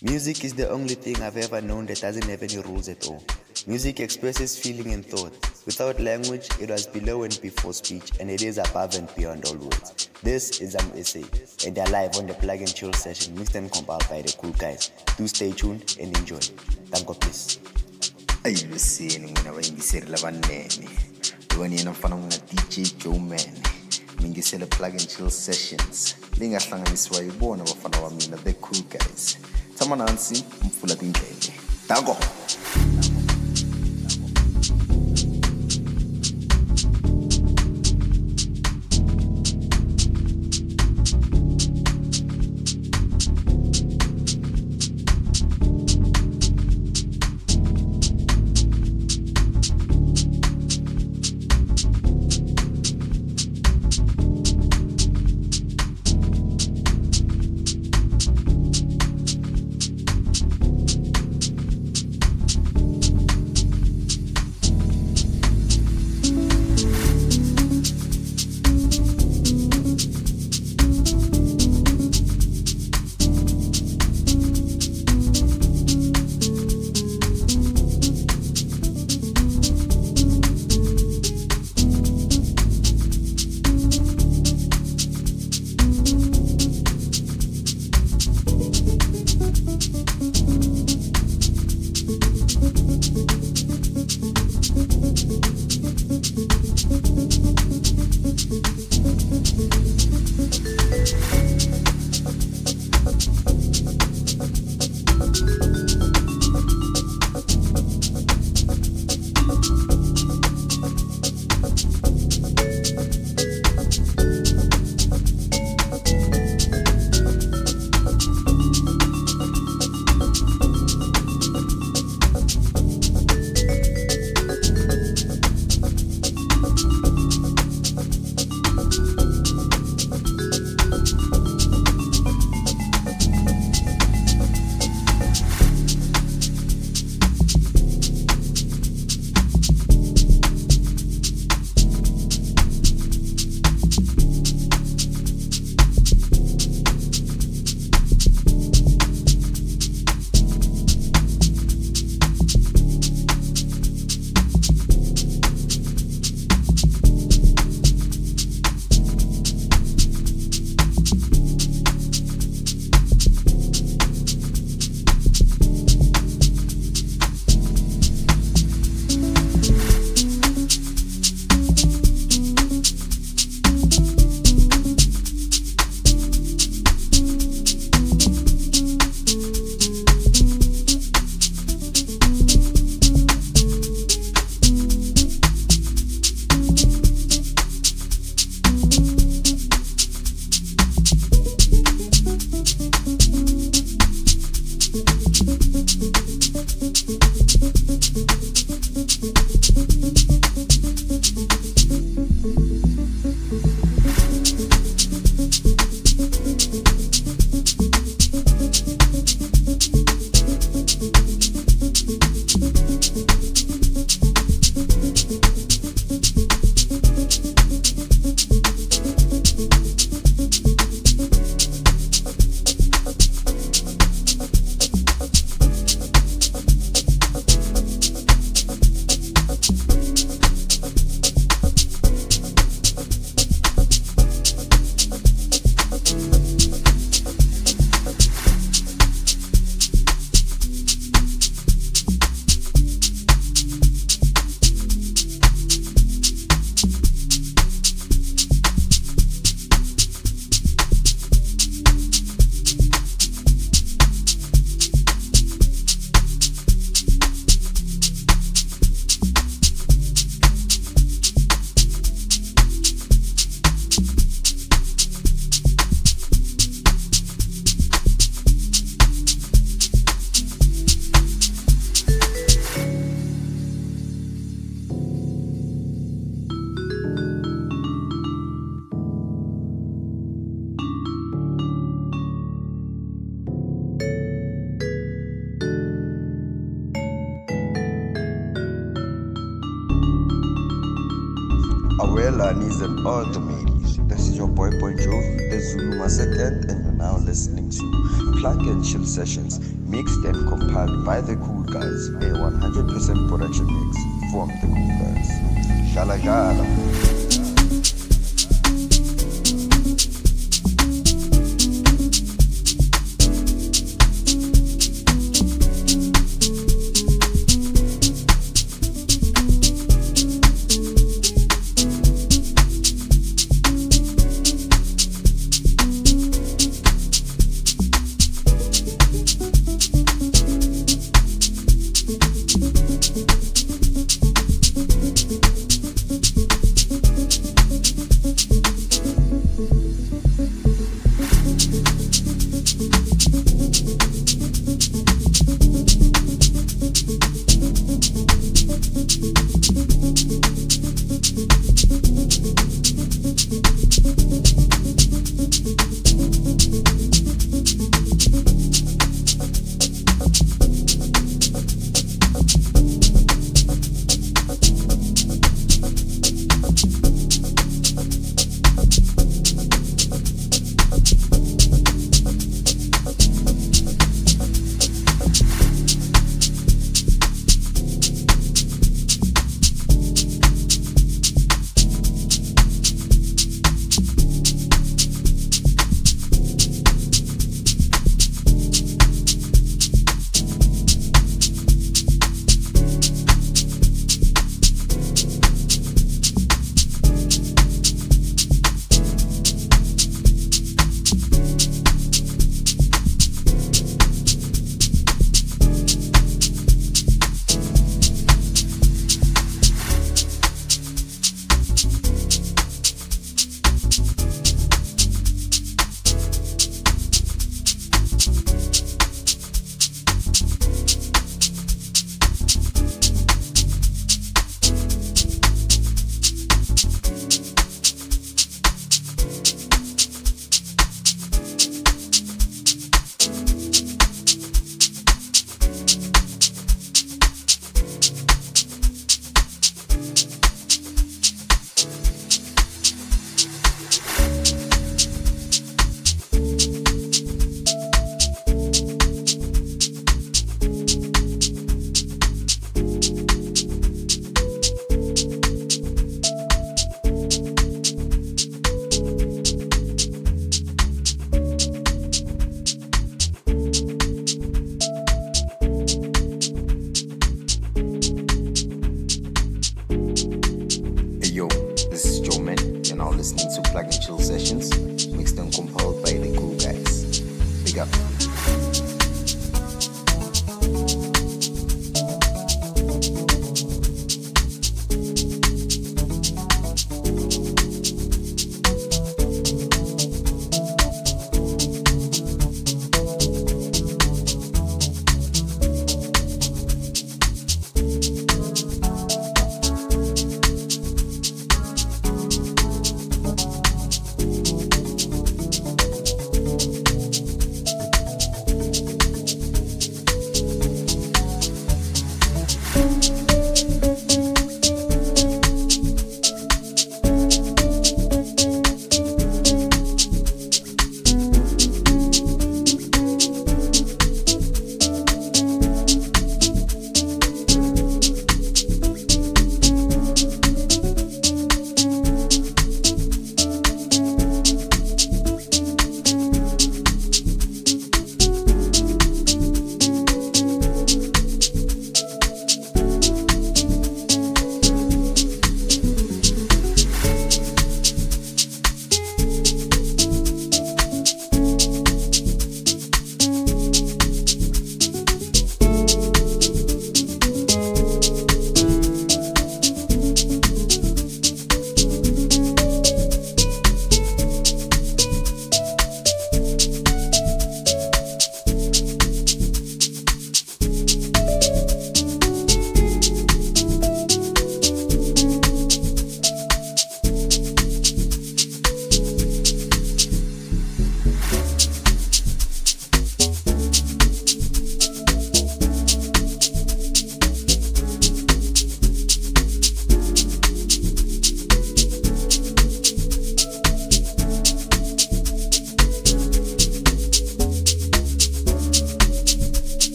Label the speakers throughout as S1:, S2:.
S1: Music is the only thing I've ever known that doesn't have any rules at all. Music expresses feeling and thought. Without language, it was below and before speech, and it is above and beyond all words. This is Am SA, and they're live on the Plug and Chill session, mixed and compiled by the cool guys. Do stay tuned and enjoy. Thank God, please.
S2: ayiveseni n'wina vayingiseri lavanene lowani yena mfana dj joe man mi yingisele plug and chill sessions leyi nga hlanganisiwa hi vona the cool guys tshama nansi mpfula
S1: tindleve
S3: ta kona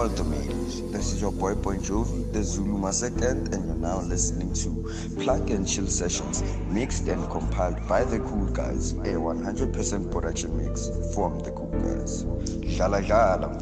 S3: All. This is your boy Bon Jovi, the Zulu Masecond, and you're now listening to Plug and Chill Sessions, mixed and compiled by the Cool Guys, a 100% production mix from the Cool Guys. Jala jala.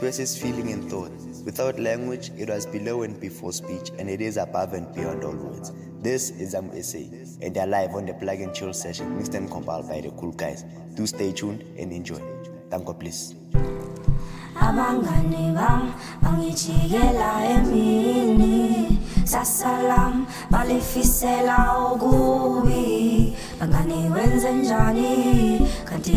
S1: Expresses feeling and thought. Without language, it was below and before speech, and it is above and beyond all words. This is Am Essay, and they're live on the Plug and Chill session, mixed and compiled by the cool guys. Do stay tuned and enjoy. Thank God, please.
S4: abangani bam bangijikela emini sasalam balifisela bangani kanti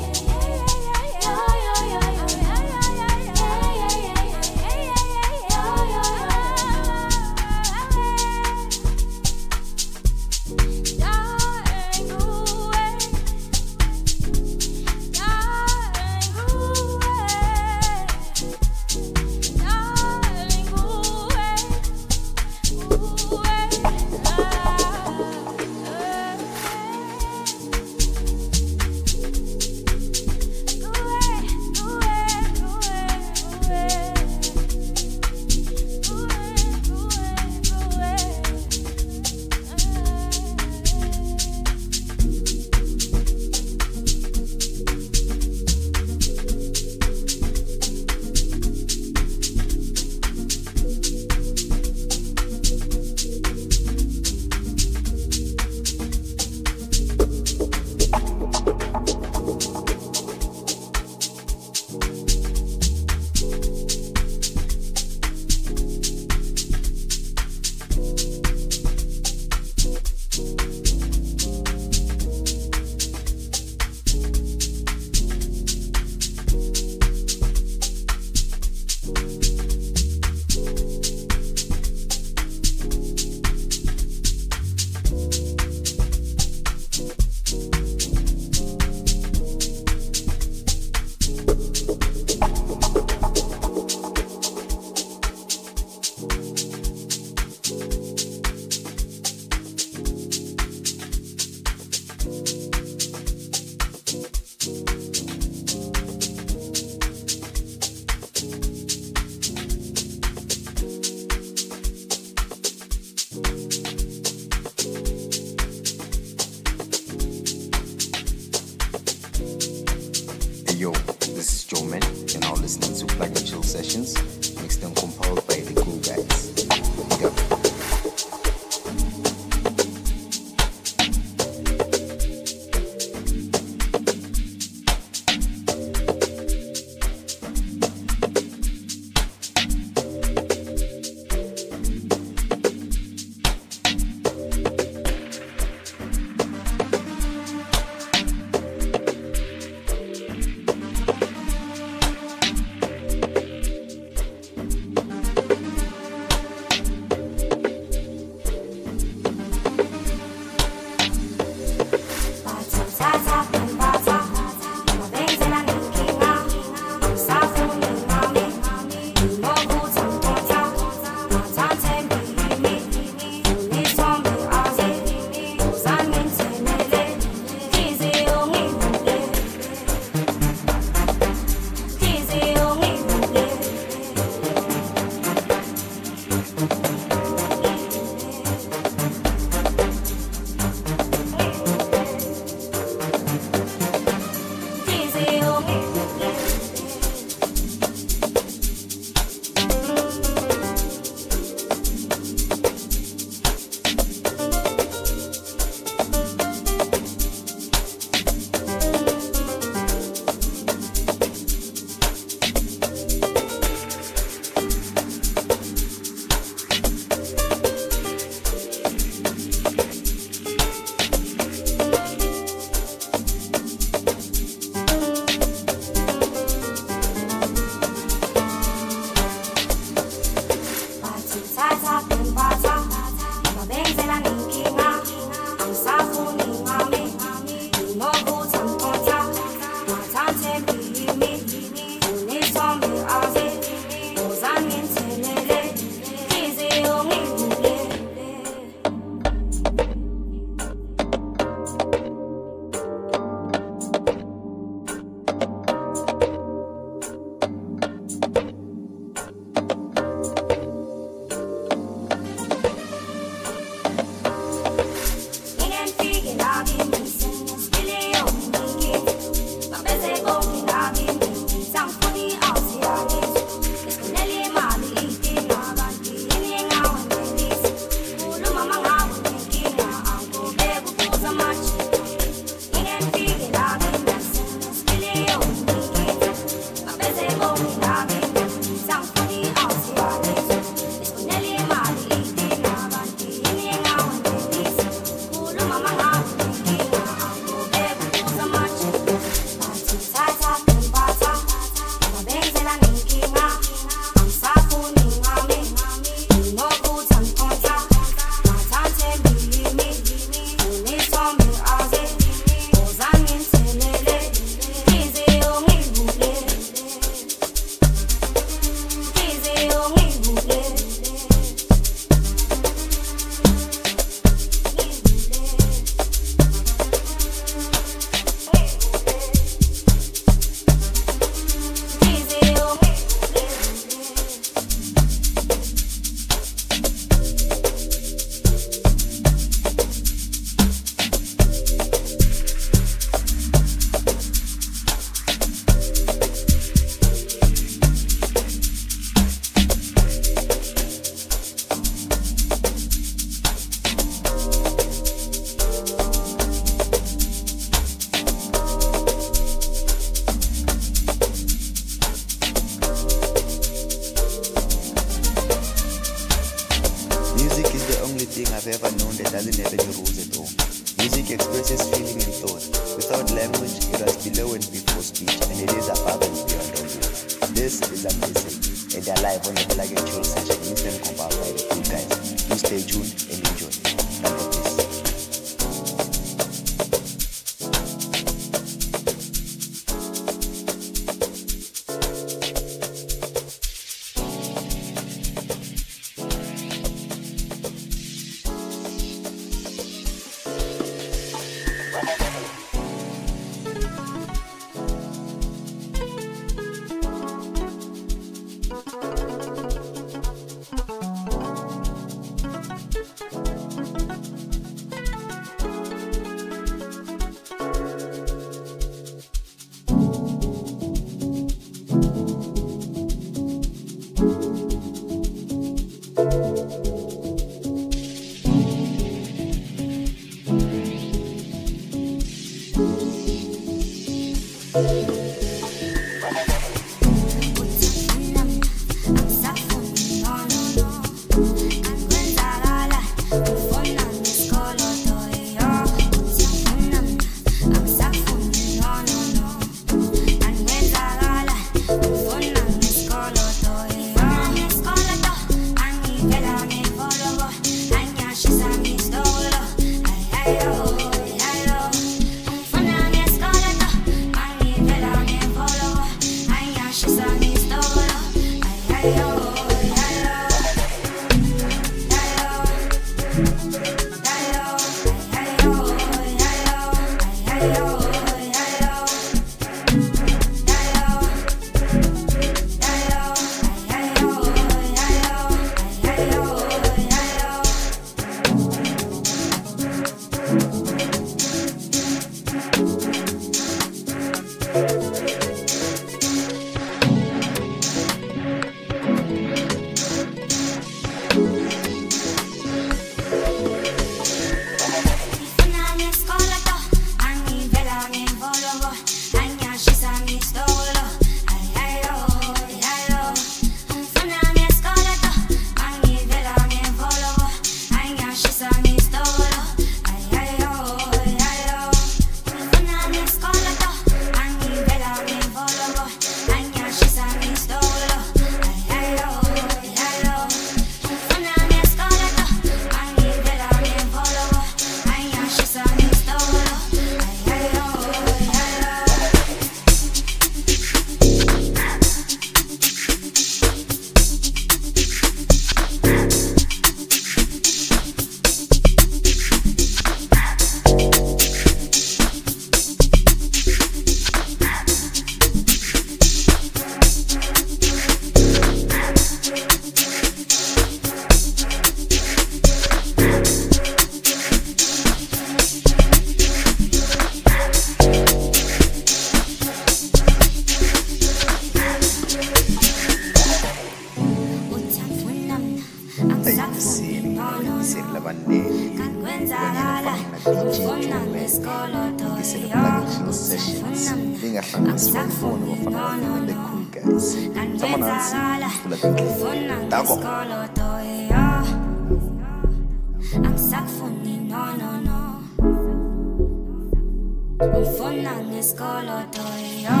S4: Ngifuna ngesikoloto yo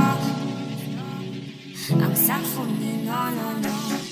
S4: Angisakufuni no no no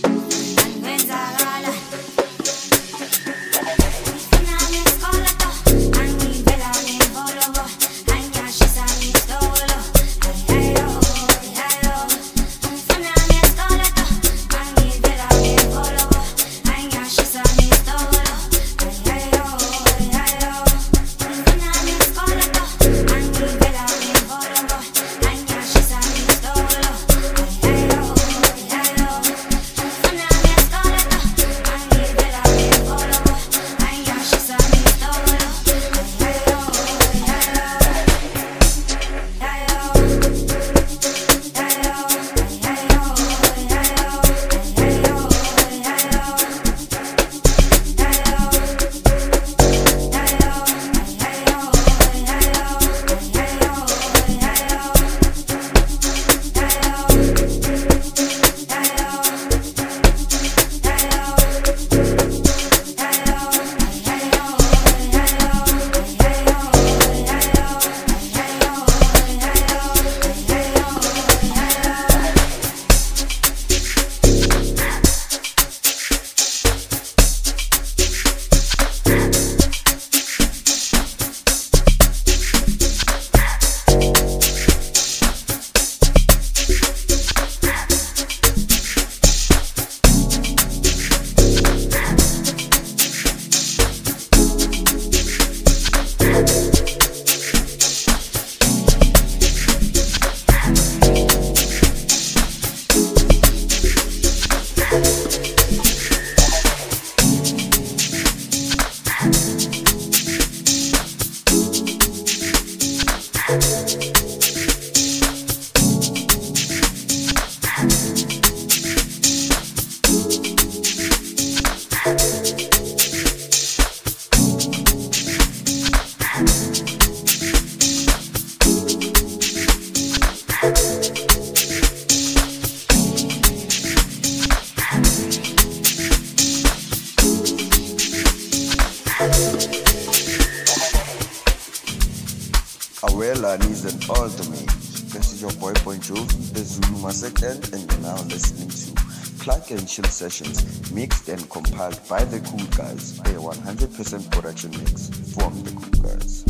S5: and Chill Sessions, mixed and compiled by the Cool Guys, a 100% production mix from the Cool Guys.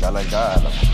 S5: Gala.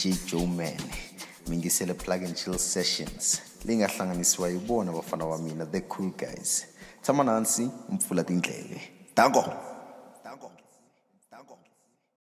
S2: DJ Joe Man mingisele plug and chill sessions. Linga lingahlanganisiwa yibona bafana ba mina the cool guys. Tshama nansi mpfula tindleve Tango!